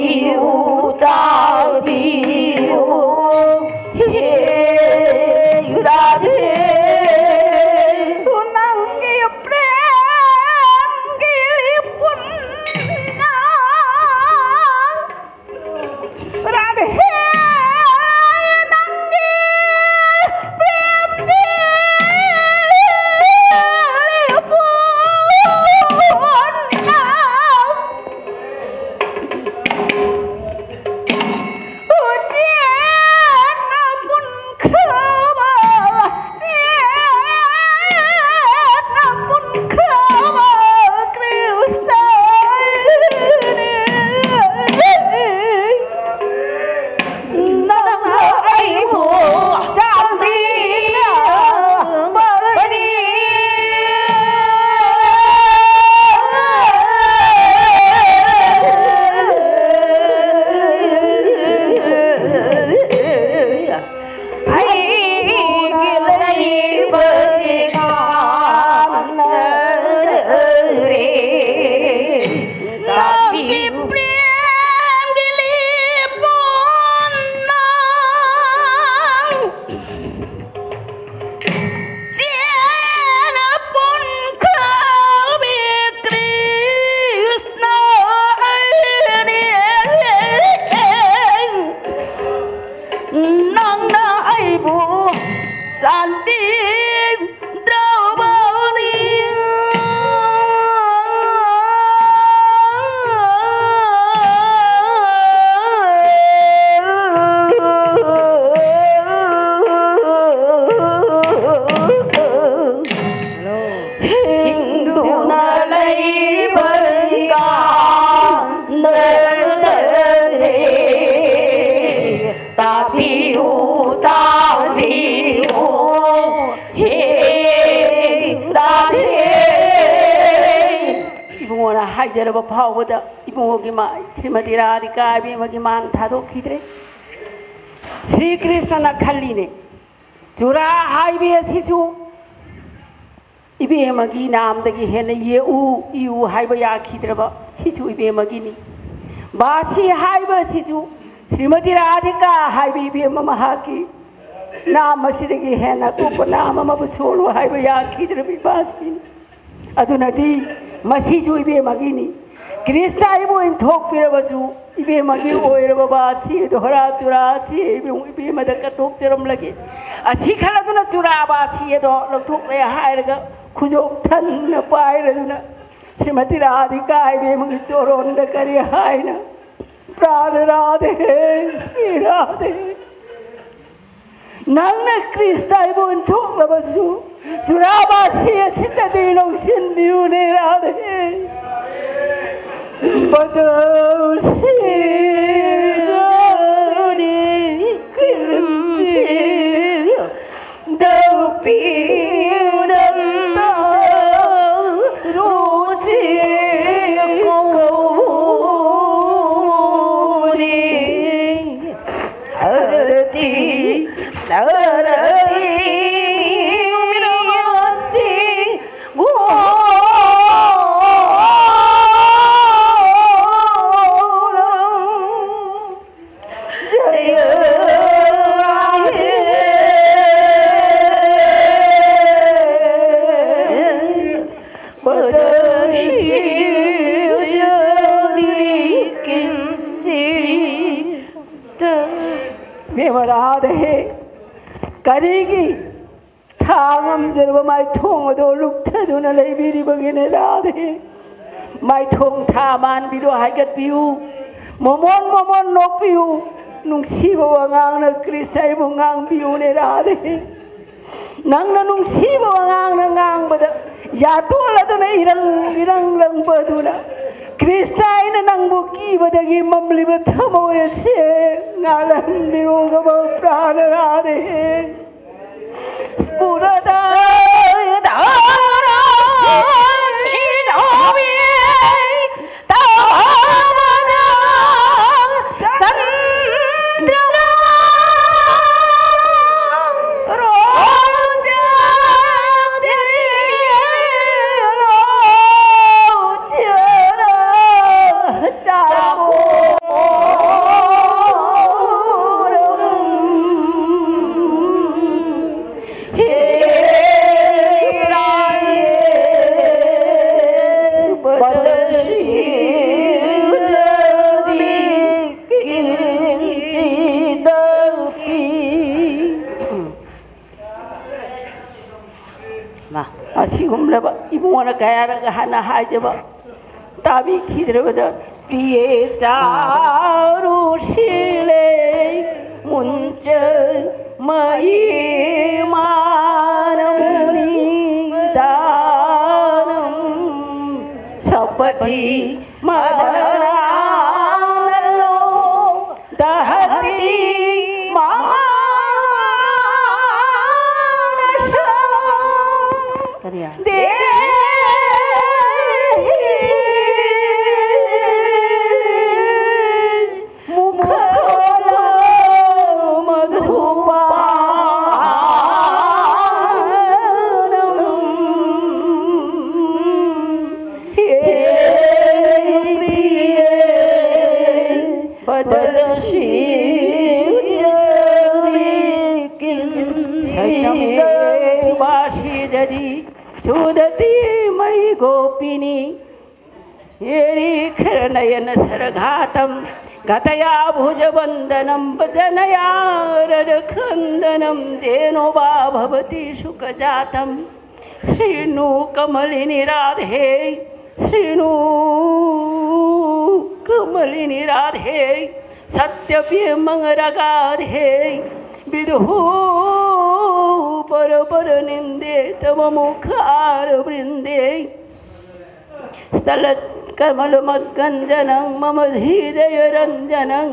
biểu ta biểu hiểu ra thế का अभी मान था तो खींच श्री कृष्ण न खली ने, चुरा हाय भी ऐसी सु इबे मगी नाम दगी है न ये उ यू हाय भी आ खींच रहा सिचु इबे मगी नी बासी हाय भी सिचु श्रीमती राधिका हाय भी इबे ममहा की। नाम मस्जिद की है न कुप, नाम मम बसोल हाय भी आ खींच भी बासी अतुनती मसीचु इबे मगी नी कृष्णा इबो इन थोक पीर बसु ꯏꯕꯦꯝꯃꯒꯤ ꯑꯣꯏꯔꯕ ꯑꯁꯤ ꯙꯣꯔꯥ ꯆꯨꯔꯥ ꯑꯁꯤ ꯏꯕꯦꯝꯃꯗ ꯀꯠꯊꯣꯛꯆꯔꯝꯂꯒꯦ ꯑꯁꯤ ꯈꯜꯂꯗꯨꯅ ꯆꯨꯔꯥꯕ ꯑꯁꯤ ꯑꯗꯣ ꯂꯧꯊꯣꯛꯂꯦ ꯍꯥꯏꯔꯒ ꯈꯨꯖꯣꯞ ꯊꯟꯅ ꯄꯥꯏꯔꯗꯨꯅ ꯁ꯭ꯔꯤꯃꯇꯤ ꯔꯥꯙꯤꯀꯥ ꯏꯕꯦꯝꯃꯒꯤ ꯆꯣꯔꯣꯟꯗ ꯀꯔꯤ ꯍꯥꯏꯅ ꯄ꯭ꯔꯥꯙ ꯔꯥꯙꯦ ꯁ꯭ꯔꯤ ꯔꯥꯙꯦ ꯅꯪꯅ ꯀ꯭ꯔꯤꯁꯇ ꯑꯩꯕꯨ ꯑꯣꯟꯊꯣꯛꯂꯕꯁꯨ ꯆꯨꯔꯥꯕꯥꯁꯤ ꯑꯁꯤꯗꯗꯤ ꯂꯧꯁꯤꯟꯕꯤꯌꯨꯅꯦ Radhe ꯕꯗꯧ mai thong tha man bi do hai gat piu. Momon momon no piu. Nung si bo ngang na kristai bo ngang piu ne ra đi, nàng na nung si bo ngang na ngang ba da ya tu là do ne irang irang lang ba du na kristai na nàng bo ki ba da gi mam li ba tha mo ye se ngalam bi ro ga ba pran ra de spura உனக்கு அழகான ஹாஜபா தாவி கிதிரவத pie சாருஷிலே முஞ்ச மயிமானமுனிதானம் சபதி येरीखरनयन सरघातं गतया भुजवन्दनं वचनया रखन्दनं जेनो वा भवति सुखजातं श्रीणु कमलिनि राधे श्रीणु कमलिनि राधे सत्यप्यमङ्गरगाधे विदुः पर पर निन्दे, तव मुखार वृन्दे। स्थलकमलमद्गञ्जनं मम हृदयरञ्जनं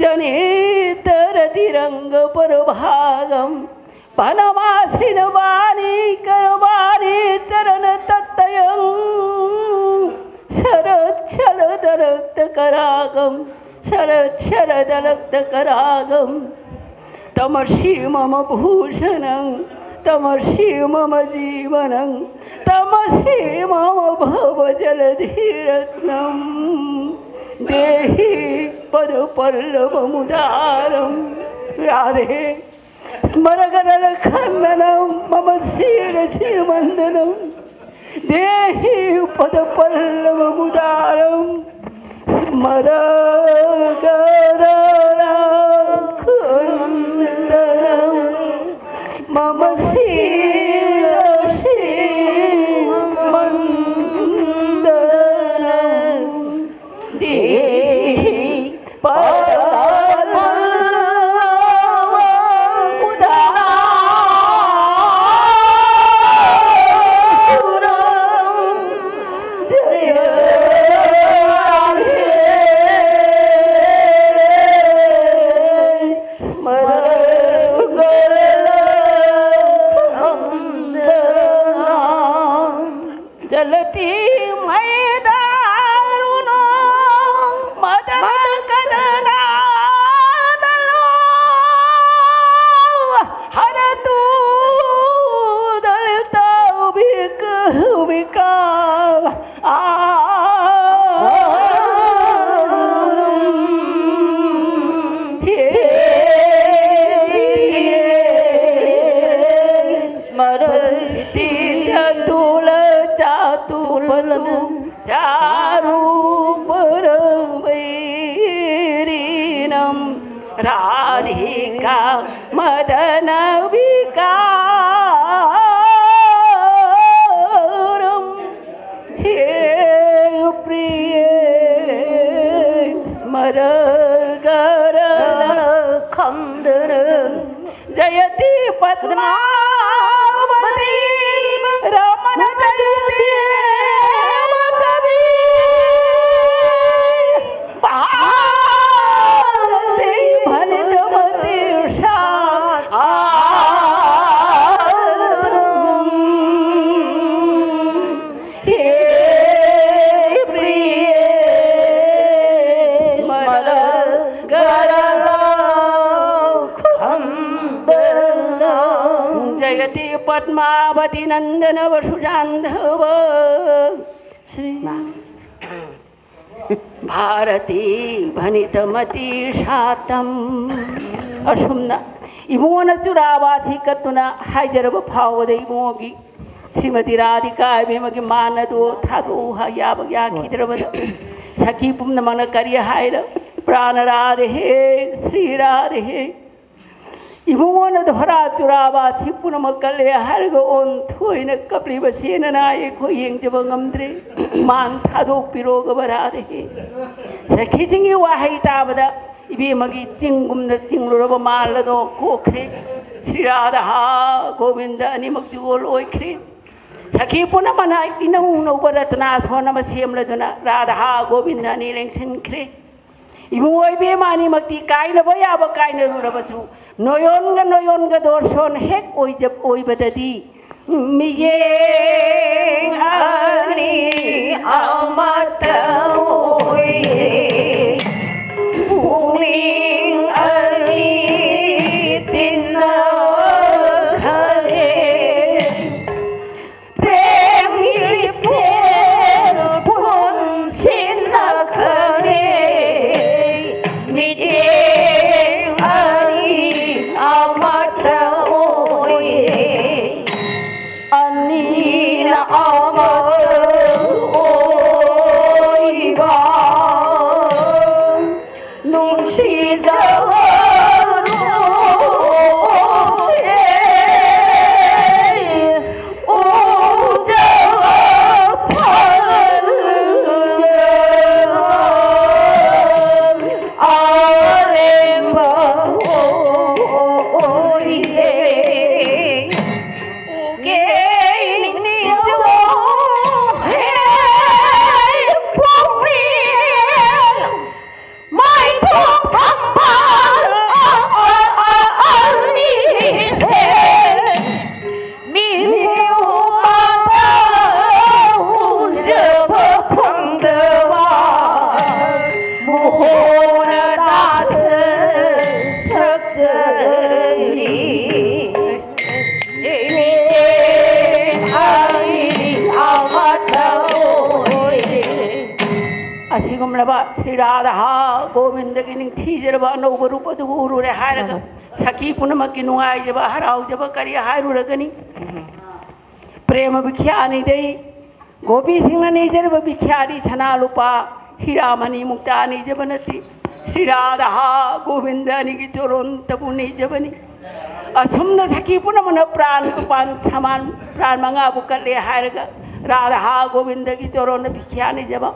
जनेतरतिरङ्गपरभागं। पनमाश्रिनवाणी करवाणी चरणतत्तयं। शरच्छलदरक्तकरागं शरच्छलदरक्तकरागम् तमर्षि मम भूषणं तमर्षि मम जीवनं तमर्षि मम भवजलधिरत्नं। देहि पदपल्लवमुदारं, राधे। स्मरगरखन्दनं मम शिरसि वन्दनं देहि पदपल्लवमुदारं mama sira si mandana de pa Radhika Madan विकारं हे प्रिय स्मर खन्दन जयति पद्मावती रमण जयति पद्मावती नंदन वसुजांधव। श्रीमान। भारती भनितमती शातम। असुमना इमोन चुरावासी कतुना हाय जरब फाव दे इमोगी श्रीमती राधिका अभी मगे मान दो था दो हा या या की तरब सखी पुम न मन, करिय, हाय प्राण, राधे श्री राधे 이봉원은 허라주라바 식부는 먹갈래 할거 온 투어인의 껍리버 시에나이 고행지방검들이 만타독 비로거버라데 새키징이 와하이다보다 입이 먹이 찡금나 찡루러버 말라도 고크리 시라다하 고민다 아니 먹지골 오이크리 새키뿐아 마나 이나웅노버라드나 소나마 시엠라드나 라다하 고민다 아니 랭신크리 이봉원이 비에 많이 먹디 까이나버야 버 까이나루러버수 নয়ন নয়ন দর্শন হেক ওই যে ওই বেদে দি মিয়ে আনি আমাত ওই পুলিং আনি श्री राधा गोविन्द गोविंदगी थीजरबा नौब रूप उरुरे हायरग सखी पुनमकी नुंगाइजबा हराउजबा करी गनि प्रेम बिख्यानी दे गोपी सिंह निजरब दि सना लुपा हीरामणि मुक्ता निजब नती श्री राधा गोविन्द नि कि चोरोन तबु निजबनी असुम्न सखी पुनमन प्राण पान समान प्राण मंगा बुकले हायरग राधा गोविन्द कि की चोरोन नि जबा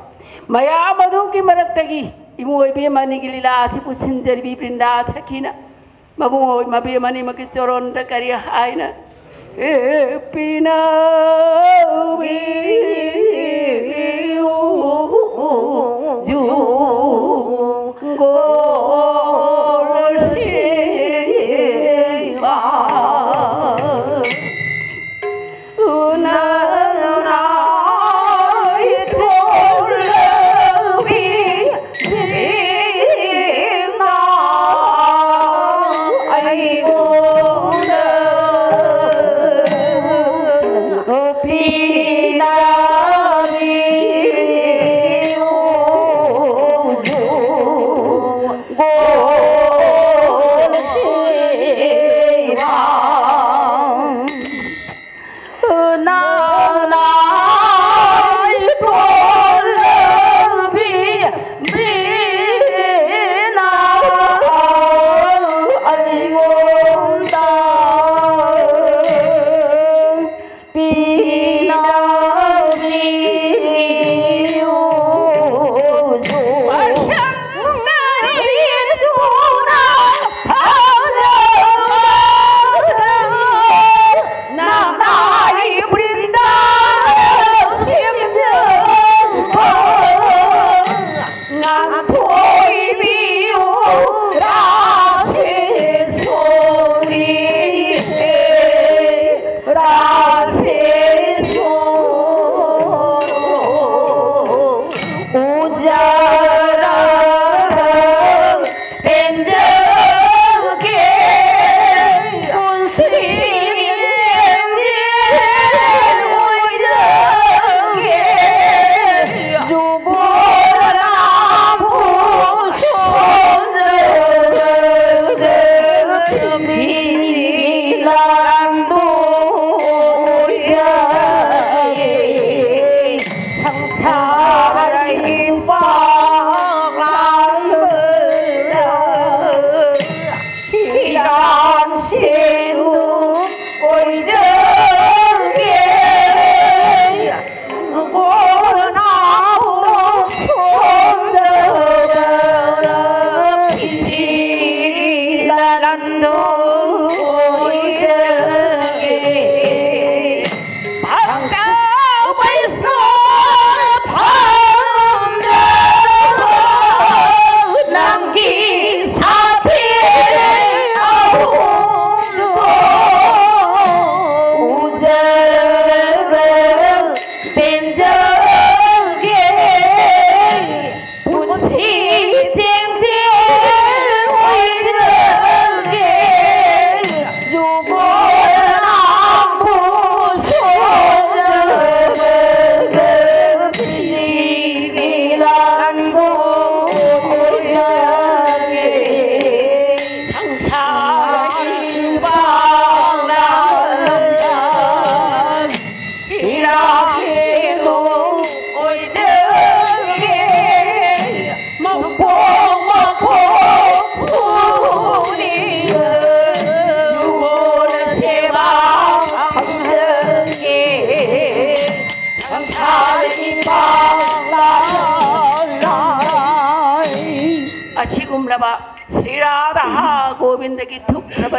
Maya madu ki m a r a t a g i imu w b i mani gilila si p u s भी मनी की लीला सिपु सिंजर भी बृंदा सकीना मबु मबी मनी मकी चोरोन द करी हाय न ए पीना बी जू गो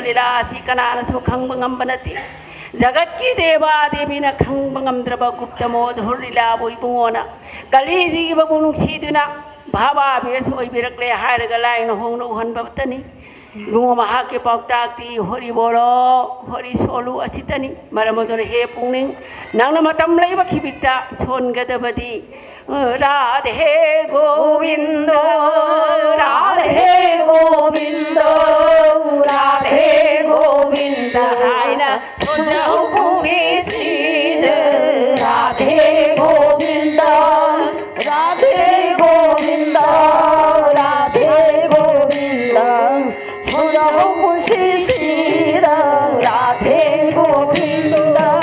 लीला ꯑꯁꯤ ꯀꯅꯥꯅꯁꯨ ꯈꯪꯕ ꯉꯝꯕ ꯅꯠꯇꯦ जगतकी देवा देवी न खंग गमद्रब गुप्त मोधुर लीला कलीजी की बबु लाइन होंग होन के पाक्ताक्ति होरी बोलो, होरी सोलू असितनी। मरमदुर हे पुंगनिंग। नंग खिबिता सोनगदी 라데 고빈도 라데 고빈도 라데 고빈다 하이나 손자오 고비시는 라데 고빈다 라데 고빈다 라데 고빈다 손자오 고시시는 라데 고빈다